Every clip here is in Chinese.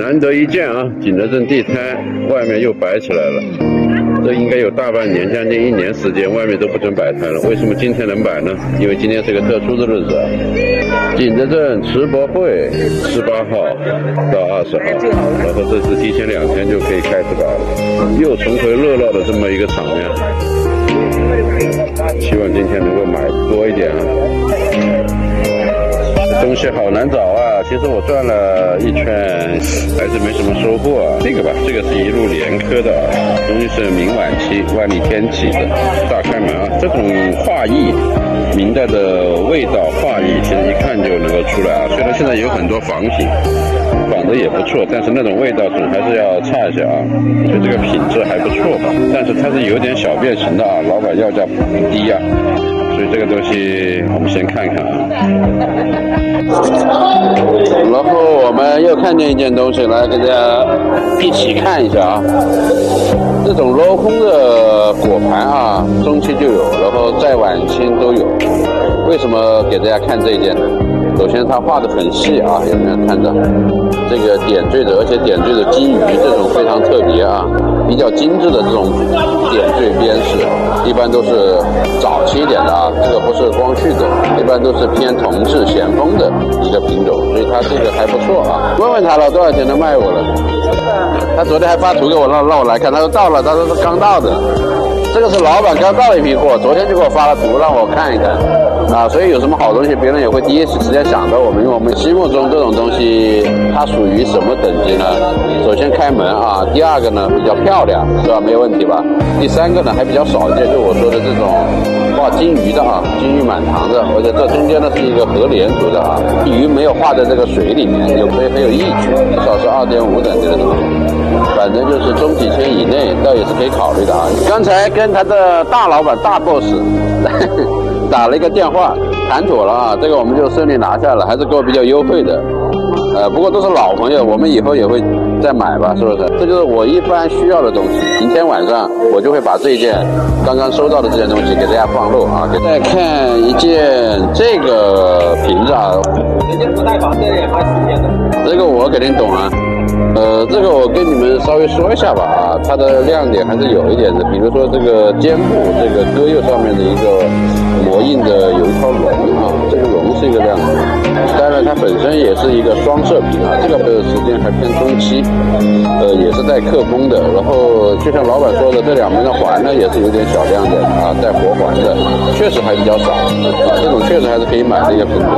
难得一见啊！景德镇地摊外面又摆起来了，这应该有大半年，将近一年时间，外面都不准摆摊了。为什么今天能摆呢？因为今天是个特殊的日子啊！景德镇瓷博会十八号到二十号，然后这次提前两天就可以开始摆了，又重回热闹的这么一个场面。希望今天能够买多一点啊！东西好难找啊！其实我转了一圈，还是没什么收获啊。这个吧，这个是一路连科的，东西是明晚期万历天启的大开门啊。这种画意，明代的味道画意，其实一看就能够出来啊。虽然现在有很多仿品，仿的也不错，但是那种味道总还是要差一些啊。就这个品质还不错吧，但是它是有点小变形的啊。老板要价不低呀。所以这个东西我们先看看啊，然后我们又看见一件东西，来给大家一起看一下啊。这种镂空的果盘啊，中期就有，然后再晚清都有。为什么给大家看这一件呢？首先它画的很细啊，有没有看到？这个点缀的，而且点缀的金鱼，这种非常特别啊。比较精致的这种点缀边饰，一般都是早期一点的啊，这个不是光绪的，一般都是偏同治、咸丰的一个品种，所以它这个还不错啊。问问他了，多少钱能卖我了？他昨天还发图给我，让让我来看，他说到了，他说是刚到的。这个是老板刚到了一批货，昨天就给我发了图让我看一看，啊，所以有什么好东西，别人也会第一时间想到我们，因为我们心目中这种东西它属于什么等级呢？首先开门啊，第二个呢比较漂亮，是吧？没有问题吧？第三个呢还比较少见，就我说的这种画金鱼的啊，金鱼满堂的，而且这中间呢是一个合莲图的啊，鱼没有画在这个水里面，有没很有意趣，至少是二点五等级的东西。反正就是中几千以内，倒也是可以考虑的啊。刚才跟他的大老板大 boss 打了一个电话，谈妥了啊，这个我们就顺利拿下了，还是给我比较优惠的。呃，不过都是老朋友，我们以后也会再买吧，是不是？这就是我一般需要的东西。明天晚上我就会把这件刚刚收到的这件东西给大家放漏啊。给大家看一件这个瓶子啊，人家不带防这也卖十件的。这个我肯定懂啊。呃，这个我跟你们稍微说一下吧啊，它的亮点还是有一点的，比如说这个肩部这个鸽釉上面的一个模印的有一条龙啊，这个龙是一个亮点。当然它本身也是一个双色屏啊，这个的时间还偏中期，呃，也是带刻工的。然后就像老板说的，这两边的环呢也是有点小亮点啊，带活环的，确实还比较少啊，这种确实还是可以买的一个品种。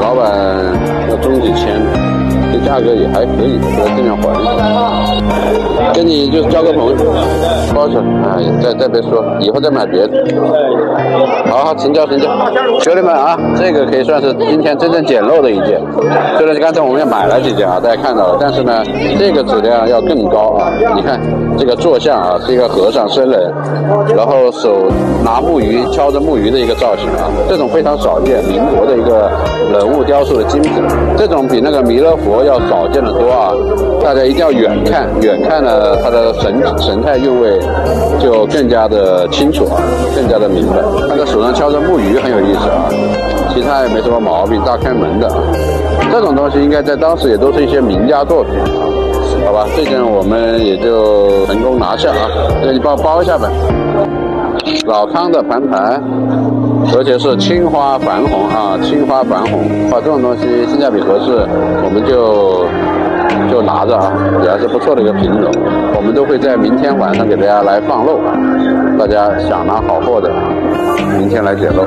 老板要中几千。这价格也还可以，我尽量还一下。跟你就交个朋友，包成。哎，再再别说，以后再买别的。好好成交成交，兄弟们啊，这个可以算是今天真正捡漏的一件。虽然刚才我们也买了几件啊，大家看到了，但是呢，这个质量要更高啊。你看这个坐像啊，是一个和尚僧人，然后手拿木鱼敲着木鱼的一个造型啊，这种非常少见，民国的一个人物雕塑的精品，这种比那个弥勒佛。要少见的多啊！大家一定要远看，远看呢，它的神神态韵味就更加的清楚啊，更加的明白。他的手上敲着木鱼很有意思啊，其他也没什么毛病，大开门的啊。这种东西应该在当时也都是一些名家作品，好吧？这件我们也就成功拿下啊，那你帮我包一下呗。老康的盘盘，而且是青花矾红啊，青花矾红，啊，这种东西性价比合适，我们就就拿着啊，也还是不错的一个品种。我们都会在明天晚上给大家来放漏，大家想拿好货的，明天来捡漏。